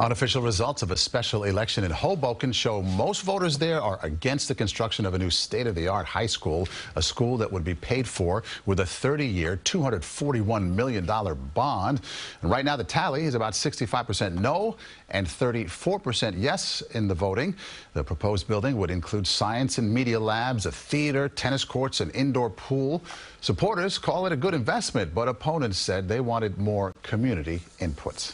Unofficial results of a special election in Hoboken show most voters there are against the construction of a new state-of-the-art high school, a school that would be paid for with a 30-year, $241 million bond. And right now, the tally is about 65% no and 34% yes in the voting. The proposed building would include science and media labs, a theater, tennis courts, an indoor pool. Supporters call it a good investment, but opponents said they wanted more community inputs.